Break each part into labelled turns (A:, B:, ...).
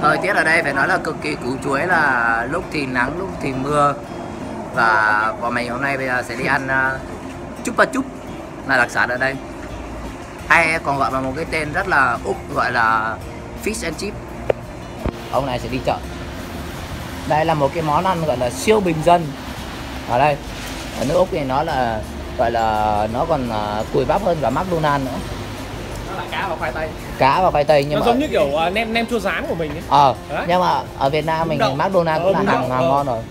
A: thời tiết ở đây phải nói là cực kỳ cứu chuối là lúc thì nắng lúc thì mưa. Và bọn mình hôm nay bây giờ sẽ đi ăn à, uh, chupa chup là đặc sản ở đây. Hay còn gọi bằng một cái tên rất là úc gọi là fish and chip. Ông này sẽ đi chợ. Đây là một cái món ăn gọi là siêu bình dân. Ở đây ở nước úc thì nó là gọi là nó còn uh, cùi bắp hơn cả McDonald nữa
B: nó là cá và khoai tây.
A: Cá và khoai tây nhưng
B: nó
A: mà
B: giống như kiểu uh, nem nem chua rán của mình ấy.
A: Ờ
B: Đấy.
A: nhưng mà ở Việt Nam mình
B: đậu.
A: McDonald cũng
B: Ờ,
A: là
B: bún
A: hàng hàng
B: ờ.
A: ngon rồi.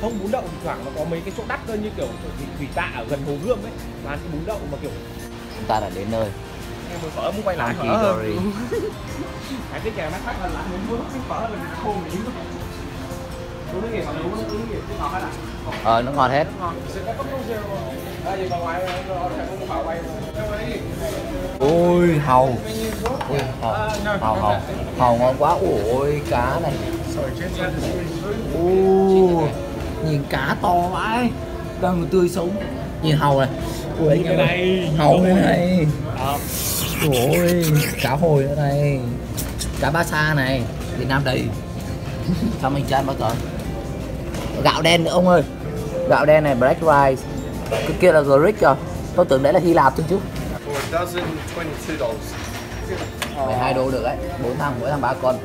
B: Không bún đậu thì thoảng nó có mấy cái chỗ đắt hơn như kiểu thủy, thủy tạ ở gần hồ gươm ấy. Mà ăn bún đậu mà kiểu
A: chúng ta đã đến nơi.
B: Em muốn phở muốn quay lại phở. Hơn
A: Dory
B: cái kèo nó khác hơn là muốn muốn cái phở là khô tí đúng cái gì mà đúng cái gì cái ngọt hết à
A: ờ nó ngon hết ui hầu ui hầu hầu hầu hầu ngon quá. Ui cá này. Ui, nhìn cá to vãi. Đang tươi sống. Nhìn hầu này. Anh
B: cái này.
A: Hầu này. Ui cá hồi này. Cá ba sa này. Việt Nam đầy sao mình chưa ăn bao giờ? Gạo đen nữa ông ơi. Gạo đen này black rice cái kia là Greek rồi. Tôi tưởng đấy là Hy Lạp thôi chứ.
C: For a dozen, twenty-two dollars.
A: 12 đô được đấy. Bốn thằng mỗi thằng ba con.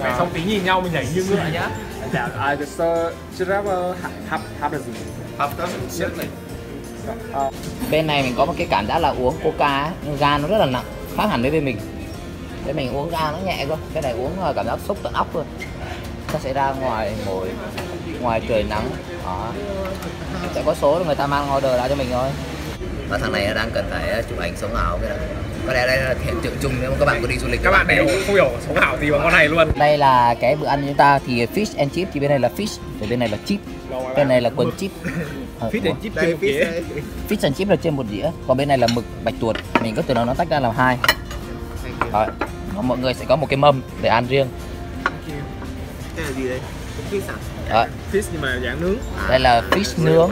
B: Mày xong tí nhìn nhau mình nhảy như ngựa nhá.
C: Yeah, I just uh, should have a half half dozen. Half dozen, certainly.
A: bên này mình có một cái cảm giác là uống coca ấy, nhưng ga nó rất là nặng khác hẳn với bên mình. Bên mình uống ga nó nhẹ cơ cái này uống cảm giác sốc tận óc luôn. Ta sẽ ra ngoài ngồi ngoài trời nắng đó sẽ có số người ta mang order ra cho mình thôi. Và thằng này đang cần phải chụp ảnh sống ảo cái này có lẽ đây là hiện tượng chung nếu mà các bạn có đi du lịch.
B: Các bạn đều không hiểu sống ảo gì bằng con này luôn.
A: Đây là cái bữa ăn của chúng ta thì fish and chip thì bên này là fish và bên này là chip. Bên này là quần chip. Ờ, ủa?
B: and chip trên một đĩa.
A: Fish and chip là trên một dĩa còn bên này là mực bạch tuột. Mình có từ đó nó tách ra làm hai. Rồi, mọi người sẽ có một cái mâm để ăn riêng.
C: Cái là gì đây? Fish à?
A: Rồi,
B: Fish nhưng mà dạng nướng.
A: Đây là fish nướng.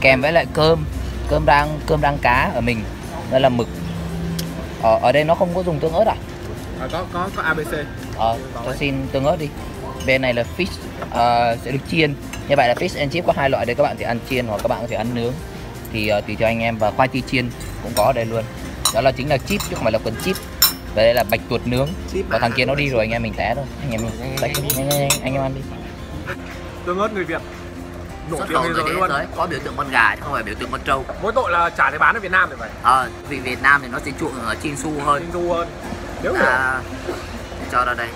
A: Kèm với lại cơm. Cơm rang cơm rang cá ở mình. Đây là mực. Ở, ở đây nó không có dùng tương ớt à?
B: À, có có có ABC
A: ờ cho xin tương ớt đi. Bên này là fish ờ, sẽ được chiên. Như vậy là fish and chip có hai loại đây các bạn sẽ ăn chiên hoặc các bạn có thể ăn nướng. Thì ờ, tùy cho anh em và khoai tây chiên cũng có ở đây luôn. Đó là chính là chip chứ không phải là quần chip. Và đây là bạch tuột nướng. Và thằng kia nó đi rồi anh em mình té thôi. Anh em mình anh em ăn đi
B: tương ớt người Việt. Nổi
A: xuất khẩu tới thế
B: luôn.
A: giới có biểu tượng con gà chứ không phải biểu tượng con trâu.
B: Mỗi tội là chả thấy bán ở Việt Nam thì phải.
A: Ờ vị Việt Nam thì nó sẽ chuộng ở Chin Su hơn.
B: Du hơn. Nếu
A: ta cho ra đây.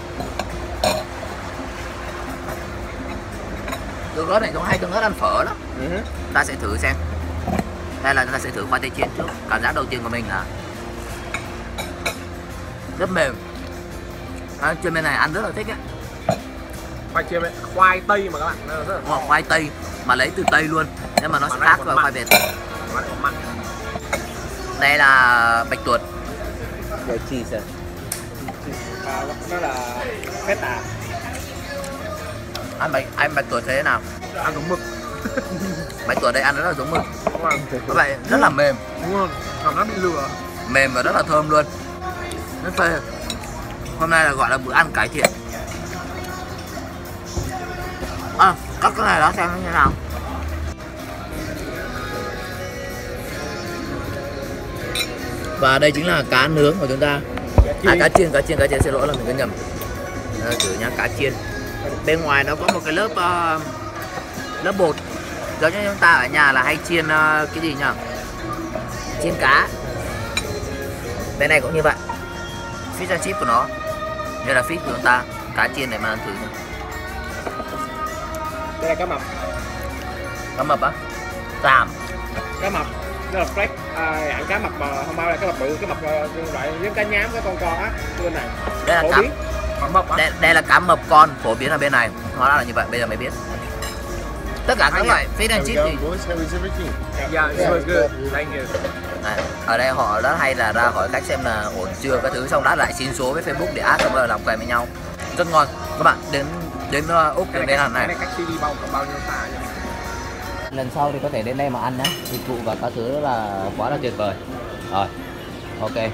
A: Tương ớt này giống hay tương ớt ăn phở lắm.
B: Ừ.
A: ta sẽ thử xem. Đây là ta sẽ thử khoai tây chiên trước. Cảm giác đầu tiên của mình là rất mềm. À, trên bên này ăn rất là thích ấy
B: khoai chiên ấy khoai tây mà các bạn nó rất là
A: Hoặc khoai tây mà lấy từ tây luôn. Nhưng mà nó sẽ
B: Mà
A: khác với khoai việt
B: nó mặn.
A: Đây là bạch tuột.
C: Cái cheese à?
B: à, nó là feta.
A: Ăn bạch ăn bạch tuột thế nào?
B: Ăn giống mực.
A: Bạch tuột đây ăn rất là giống mực. Nó vậy rất là mềm.
B: Đúng không cảm giác bị lừa
A: mềm và rất là thơm luôn. Rất phê hôm nay là gọi là bữa ăn cải thiện à, cắt cái này đó xem nó như thế nào. Và đây chính là cá nướng của chúng ta. À, cá chiên cá chiên cá chiên xin lỗi là mình có nhầm. À, thử nhá cá chiên. Bên ngoài nó có một cái lớp ờ, lớp bột. Giống như chúng ta ở nhà là hay chiên ờ, cái gì nhỉ chiên cá. Bên này cũng như vậy. Fish and chip của nó. Như là fish của chúng ta. Cá chiên để mà ăn thử nhá
B: đây là cá mập.
A: Cá mập á? Giảm
B: cá mập. Nó là fresh. À, ăn cá mập mà không bao là cá mập bự cá mập ờ, loại giống cá nhám cái con con á bên này.
A: Đây là
B: phổ
A: cá
B: mập
A: đây, đây là cá mập con phổ biến ở bên này. Hóa ra là như vậy bây giờ mới biết. Tất cả các loại fish and chip thì
B: yeah. Good. Thank you.
A: Ở đây họ rất hay là ra hỏi cách xem là ổn chưa các thứ xong đã lại xin số với Facebook để add xong rồi làm quen với nhau. Rất ngon. Các bạn đến đến uh, úc
B: cái
A: đến
B: này,
A: đến hàng
B: cái
A: này
B: này cách CD bao bao nhiêu xa nhỉ?
A: Lần sau thì có thể đến đây mà ăn nhé dịch vụ và các thứ là quá là tuyệt vời. Rồi ok.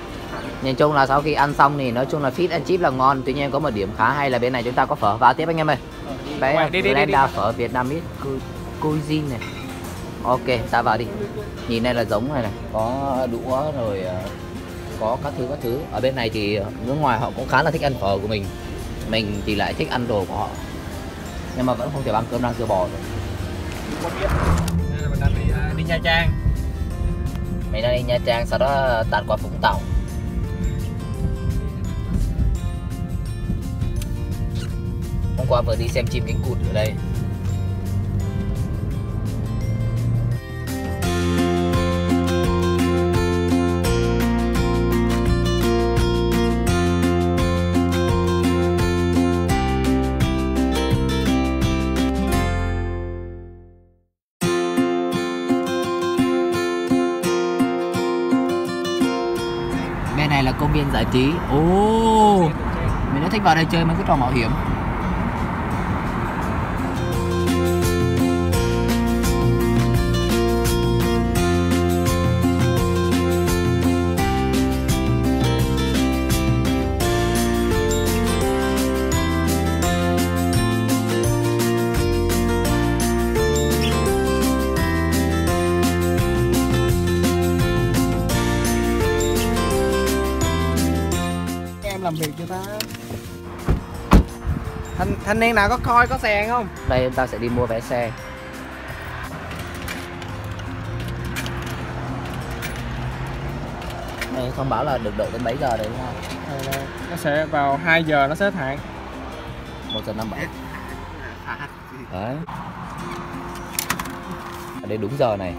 A: Nhìn chung là sau khi ăn xong thì nói chung là fish and chip là ngon. Tuy nhiên có một điểm khá hay là bên này chúng ta có phở. Vào tiếp anh em ơi. Cái
B: đi, đi, đi, đi.
A: phở Vietnamese cuisine này. Ok ta vào đi. Nhìn này là giống này này. Có đũa rồi ờ, có các thứ các thứ. Ở bên này thì nước ngoài họ cũng khá là thích ăn phở của mình mình thì lại thích ăn đồ của họ. Nhưng mà vẫn không thể bằng cơm rang dưa bò được
B: mình đang đi, à, đi Nha Trang.
A: Mình đang đi Nha Trang sau đó tạt qua Vũng Tàu. Hôm qua vừa đi xem chim cánh cụt ở đây công viên giải trí. Ồ. Oh, mình đã thích vào đây chơi mấy cái trò mạo hiểm.
B: Làm việc cho ta. Thanh thanh niên nào có coi có xe không?
A: Đây ta sẽ đi mua vé xe. Đây thông báo là được đợi đến mấy giờ đấy đúng không?
B: Nó sẽ vào 2 giờ nó xếp hạn.
A: Một giờ năm bảy. Đấy. Ở đây đúng giờ này.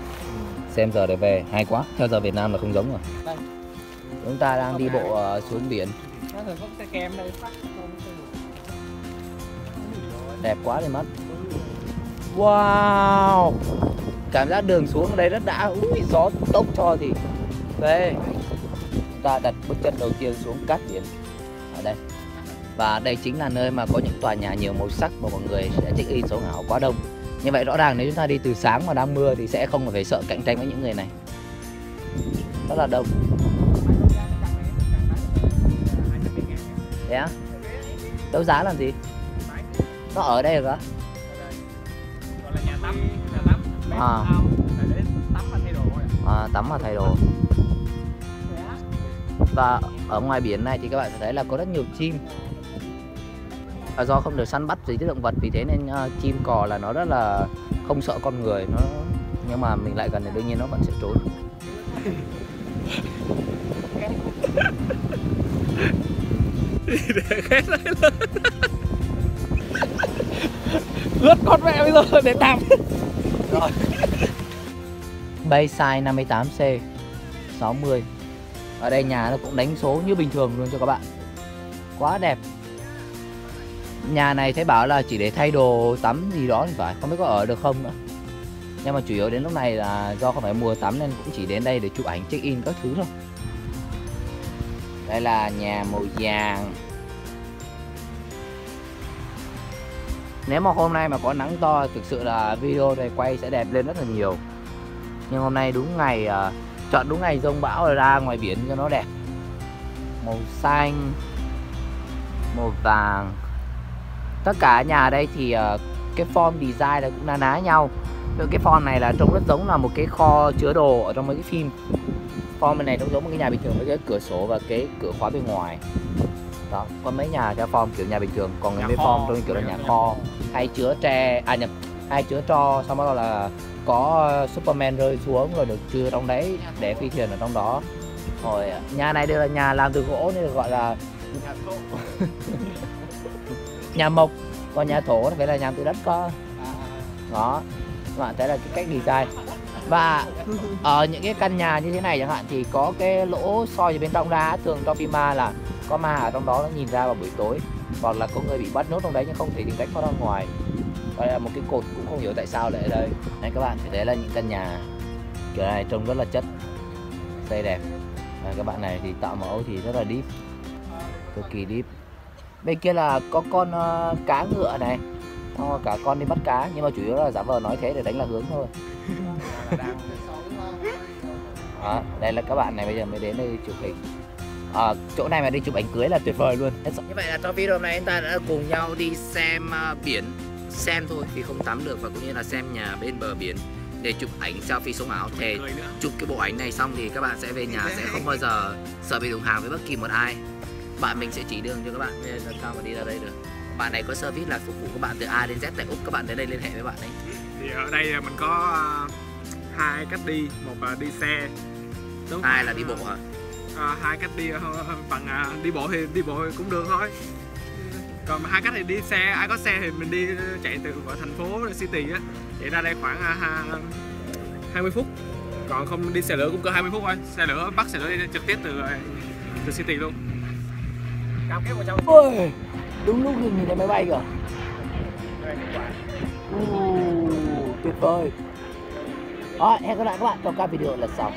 A: Xem giờ để về. Hay quá. Theo giờ Việt Nam là không giống rồi. Chúng ta đang đi bộ uh, xuống biển
B: nó thường có cái kem đây. Phát
A: đẹp quá đi mất. Wow. Cảm giác đường xuống ở đây rất đã. Ui, gió tốc cho thì. Về ta đặt bước chân đầu tiên xuống cát biển. Ở đây. Và đây chính là nơi mà có những tòa nhà nhiều màu sắc mà mọi người sẽ check in số ảo quá đông. Như vậy rõ ràng nếu chúng ta đi từ sáng mà đang mưa thì sẽ không phải sợ cạnh tranh với những người này. Rất là đông. Thế á? Đấu giá làm gì? Nó ở đây rồi hả?
B: Gọi là nhà tắm, nhà tắm.
A: À.
B: Tắm và thay đồ
A: À, tắm và thay đồ. Và ở ngoài biển này thì các bạn sẽ thấy là có rất nhiều chim và do không được săn bắt gì động vật vì thế nên uh, chim cò là nó rất là không sợ con người nó nhưng mà mình lại gần thì đương nhiên nó vẫn sẽ trốn
B: khét lên. Ướt con mẹ bây giờ để tắm
A: rồi. Bayside 58C 60 Ở đây nhà nó cũng đánh số như bình thường luôn cho các bạn. Quá đẹp. Nhà này thấy bảo là chỉ để thay đồ tắm gì đó thì phải Không biết có ở được không nữa. Nhưng mà chủ yếu đến lúc này là do không phải mùa tắm nên cũng chỉ đến đây để chụp ảnh check in các thứ thôi đây là nhà màu vàng. Nếu mà hôm nay mà có nắng to, thực sự là video này quay sẽ đẹp lên rất là nhiều. Nhưng hôm nay đúng ngày à, chọn đúng ngày rông bão rồi ra ngoài biển cho nó đẹp. Màu xanh, màu vàng. Tất cả nhà đây thì à, cái form design là cũng na ná nhau. Cái form này là trông rất giống là một cái kho chứa đồ ở trong mấy cái phim form này trông giống một cái nhà bình thường với cái cửa sổ và cái cửa khóa bên ngoài. Đó có mấy nhà theo form kiểu nhà bình thường còn cái form trông kiểu là nhà kho. Hay chứa tre à nhập hay chứa tro xong đó là có Superman rơi xuống rồi được chứa trong đấy để phi thuyền ở trong đó. Rồi nhà này đều là nhà làm từ gỗ nên được gọi là nhà nhà mộc còn nhà thổ phải là nhà từ đất cơ. Đó các bạn thấy là cái cách design và ở những cái căn nhà như thế này chẳng hạn thì có cái lỗ soi từ bên trong ra thường trong pima ma là có ma ở trong đó nó nhìn ra vào buổi tối. Hoặc là có người bị bắt nốt trong đấy nhưng không thể tìm cách thoát ra ngoài. Đây là một cái cột cũng không hiểu tại sao lại ở đây. Này các bạn thấy là những căn nhà kiểu này trông rất là chất xây đẹp. Và các bạn này thì tạo mẫu thì rất là deep cực kỳ deep. Bên kia là có con uh, cá ngựa này. Xong cả con đi bắt cá nhưng mà chủ yếu là giả vờ nói thế để đánh lạc hướng thôi đó, đây là các bạn này bây giờ mới đến đây chụp hình. À, chỗ này mà đi chụp ảnh cưới là tuyệt vời luôn. Như vậy là trong video hôm nay chúng ta đã cùng nhau đi xem uh, biển. Xem thôi vì không tắm được và cũng như là xem nhà bên bờ biển để chụp ảnh selfie sống ảo thề chụp cái bộ ảnh này xong thì các bạn sẽ về nhà sẽ không bao giờ sợ bị đụng hàng với bất kỳ một ai. Bạn mình sẽ chỉ đường cho các bạn nên là sao mà đi ra đây được bạn này có service là phục vụ các bạn từ A đến Z tại Úc các bạn tới đây liên hệ với bạn ấy.
B: Thì ở đây mình có uh, hai cách đi một là đi xe
A: đúng hai là đi bộ hả?
B: À, hai cách đi bằng à, đi bộ thì đi bộ cũng được thôi. Còn hai cách thì đi xe ai có xe thì mình đi chạy từ thành phố city á. Chạy ra đây khoảng à, 20 phút. Còn không đi xe lửa cũng có 20 phút thôi. Xe lửa bắt xe lửa đi trực tiếp từ từ city luôn.
A: Cam kết 100 Ôi, đúng lúc nhìn thấy máy bay kìa. Uh, tuyệt vời. Đó, hẹn gặp lại các bạn trong các video lần sau.